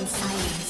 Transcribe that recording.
and silence.